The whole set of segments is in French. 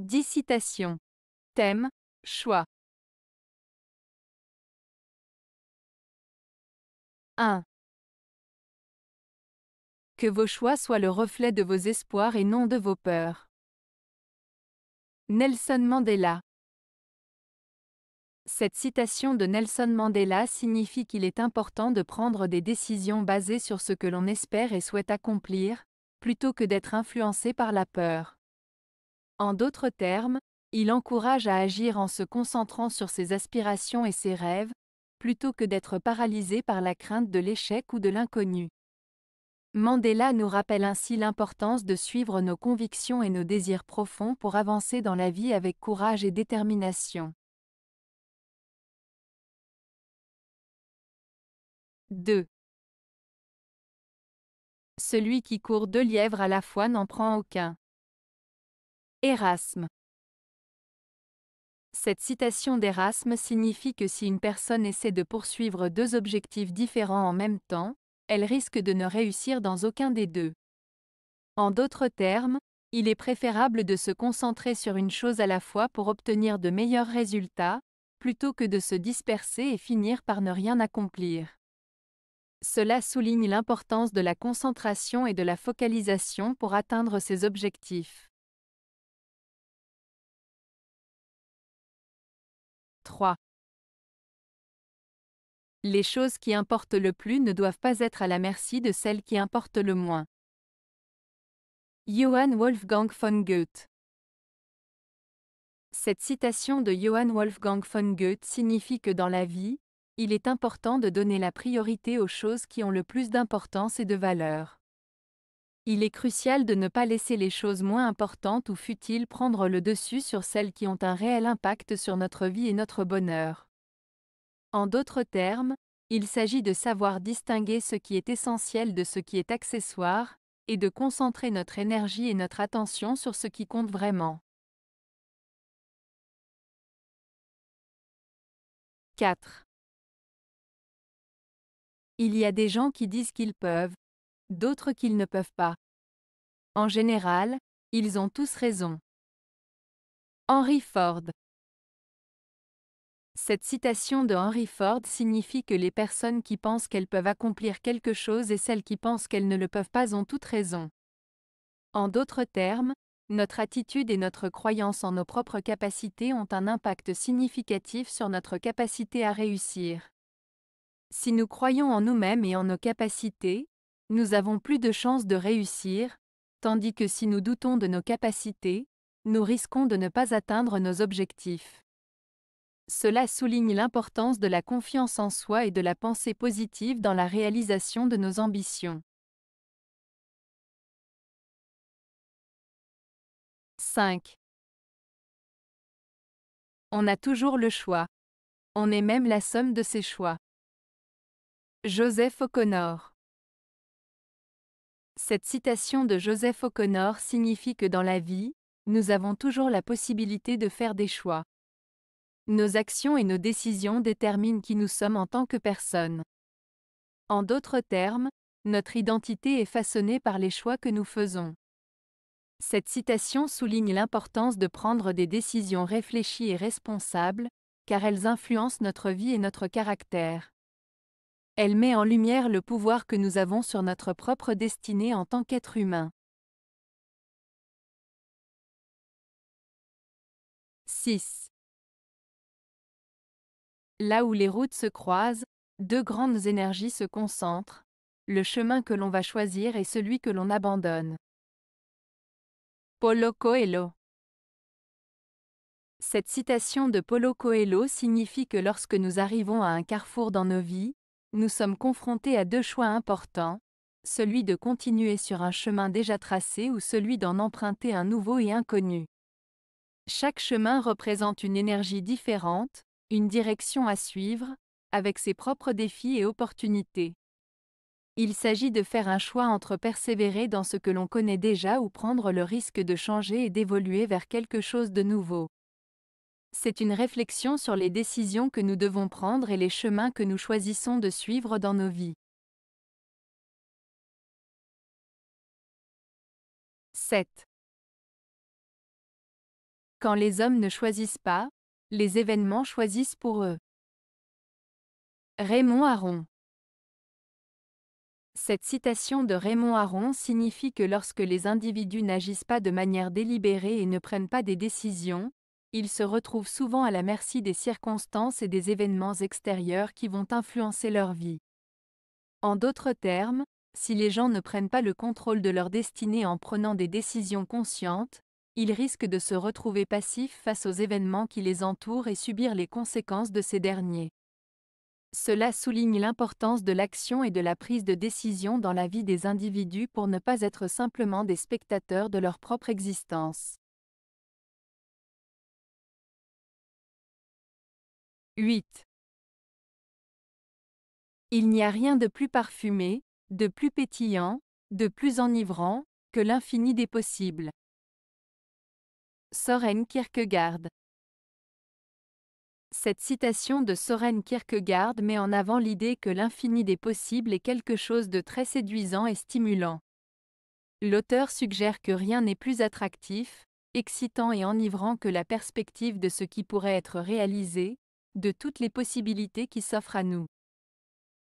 10 citations. Thème, choix. 1. Que vos choix soient le reflet de vos espoirs et non de vos peurs. Nelson Mandela Cette citation de Nelson Mandela signifie qu'il est important de prendre des décisions basées sur ce que l'on espère et souhaite accomplir, plutôt que d'être influencé par la peur. En d'autres termes, il encourage à agir en se concentrant sur ses aspirations et ses rêves, plutôt que d'être paralysé par la crainte de l'échec ou de l'inconnu. Mandela nous rappelle ainsi l'importance de suivre nos convictions et nos désirs profonds pour avancer dans la vie avec courage et détermination. 2. Celui qui court deux lièvres à la fois n'en prend aucun. Erasme. Cette citation d'Erasme signifie que si une personne essaie de poursuivre deux objectifs différents en même temps, elle risque de ne réussir dans aucun des deux. En d'autres termes, il est préférable de se concentrer sur une chose à la fois pour obtenir de meilleurs résultats, plutôt que de se disperser et finir par ne rien accomplir. Cela souligne l'importance de la concentration et de la focalisation pour atteindre ses objectifs. 3. Les choses qui importent le plus ne doivent pas être à la merci de celles qui importent le moins. Johann Wolfgang von Goethe Cette citation de Johann Wolfgang von Goethe signifie que dans la vie, il est important de donner la priorité aux choses qui ont le plus d'importance et de valeur. Il est crucial de ne pas laisser les choses moins importantes ou futiles prendre le dessus sur celles qui ont un réel impact sur notre vie et notre bonheur. En d'autres termes, il s'agit de savoir distinguer ce qui est essentiel de ce qui est accessoire, et de concentrer notre énergie et notre attention sur ce qui compte vraiment. 4. Il y a des gens qui disent qu'ils peuvent, d'autres qu'ils ne peuvent pas. En général, ils ont tous raison. Henry Ford cette citation de Henry Ford signifie que les personnes qui pensent qu'elles peuvent accomplir quelque chose et celles qui pensent qu'elles ne le peuvent pas ont toutes raison. En d'autres termes, notre attitude et notre croyance en nos propres capacités ont un impact significatif sur notre capacité à réussir. Si nous croyons en nous-mêmes et en nos capacités, nous avons plus de chances de réussir, tandis que si nous doutons de nos capacités, nous risquons de ne pas atteindre nos objectifs. Cela souligne l'importance de la confiance en soi et de la pensée positive dans la réalisation de nos ambitions. 5. On a toujours le choix. On est même la somme de ses choix. Joseph O'Connor Cette citation de Joseph O'Connor signifie que dans la vie, nous avons toujours la possibilité de faire des choix. Nos actions et nos décisions déterminent qui nous sommes en tant que personne. En d'autres termes, notre identité est façonnée par les choix que nous faisons. Cette citation souligne l'importance de prendre des décisions réfléchies et responsables, car elles influencent notre vie et notre caractère. Elle met en lumière le pouvoir que nous avons sur notre propre destinée en tant qu'être humain. 6. Là où les routes se croisent, deux grandes énergies se concentrent, le chemin que l'on va choisir et celui que l'on abandonne. Polo Coelho Cette citation de Polo Coelho signifie que lorsque nous arrivons à un carrefour dans nos vies, nous sommes confrontés à deux choix importants, celui de continuer sur un chemin déjà tracé ou celui d'en emprunter un nouveau et inconnu. Chaque chemin représente une énergie différente, une direction à suivre, avec ses propres défis et opportunités. Il s'agit de faire un choix entre persévérer dans ce que l'on connaît déjà ou prendre le risque de changer et d'évoluer vers quelque chose de nouveau. C'est une réflexion sur les décisions que nous devons prendre et les chemins que nous choisissons de suivre dans nos vies. 7. Quand les hommes ne choisissent pas, les événements choisissent pour eux. Raymond Aron Cette citation de Raymond Aron signifie que lorsque les individus n'agissent pas de manière délibérée et ne prennent pas des décisions, ils se retrouvent souvent à la merci des circonstances et des événements extérieurs qui vont influencer leur vie. En d'autres termes, si les gens ne prennent pas le contrôle de leur destinée en prenant des décisions conscientes, ils risquent de se retrouver passifs face aux événements qui les entourent et subir les conséquences de ces derniers. Cela souligne l'importance de l'action et de la prise de décision dans la vie des individus pour ne pas être simplement des spectateurs de leur propre existence. 8. Il n'y a rien de plus parfumé, de plus pétillant, de plus enivrant, que l'infini des possibles. Soren Kierkegaard Cette citation de Soren Kierkegaard met en avant l'idée que l'infini des possibles est quelque chose de très séduisant et stimulant. L'auteur suggère que rien n'est plus attractif, excitant et enivrant que la perspective de ce qui pourrait être réalisé, de toutes les possibilités qui s'offrent à nous.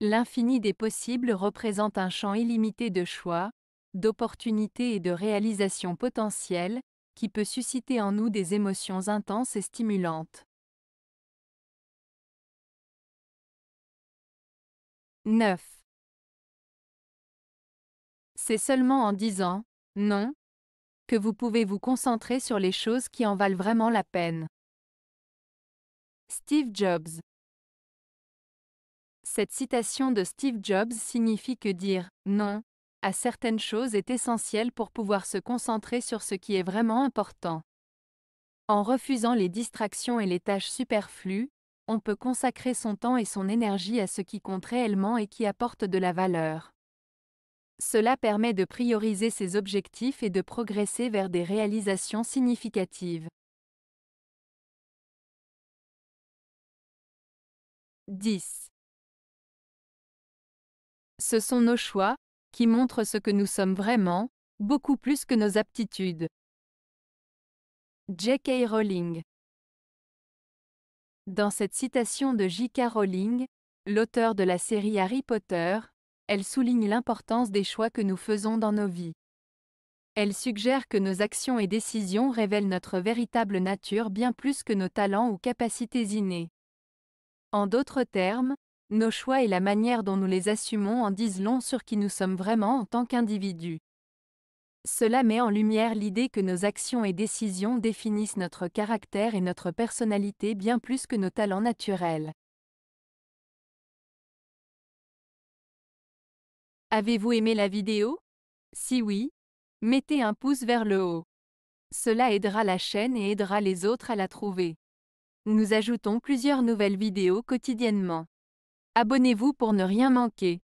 L'infini des possibles représente un champ illimité de choix, d'opportunités et de réalisations potentielles, qui peut susciter en nous des émotions intenses et stimulantes. 9. C'est seulement en disant non que vous pouvez vous concentrer sur les choses qui en valent vraiment la peine. Steve Jobs cette citation de Steve Jobs signifie que dire non à certaines choses est essentiel pour pouvoir se concentrer sur ce qui est vraiment important. En refusant les distractions et les tâches superflues, on peut consacrer son temps et son énergie à ce qui compte réellement et qui apporte de la valeur. Cela permet de prioriser ses objectifs et de progresser vers des réalisations significatives. 10. Ce sont nos choix, qui montrent ce que nous sommes vraiment, beaucoup plus que nos aptitudes. J.K. Rowling Dans cette citation de J.K. Rowling, l'auteur de la série Harry Potter, elle souligne l'importance des choix que nous faisons dans nos vies. Elle suggère que nos actions et décisions révèlent notre véritable nature bien plus que nos talents ou capacités innées. En d'autres termes, nos choix et la manière dont nous les assumons en disent long sur qui nous sommes vraiment en tant qu'individus. Cela met en lumière l'idée que nos actions et décisions définissent notre caractère et notre personnalité bien plus que nos talents naturels. Avez-vous aimé la vidéo? Si oui, mettez un pouce vers le haut. Cela aidera la chaîne et aidera les autres à la trouver. Nous ajoutons plusieurs nouvelles vidéos quotidiennement. Abonnez-vous pour ne rien manquer.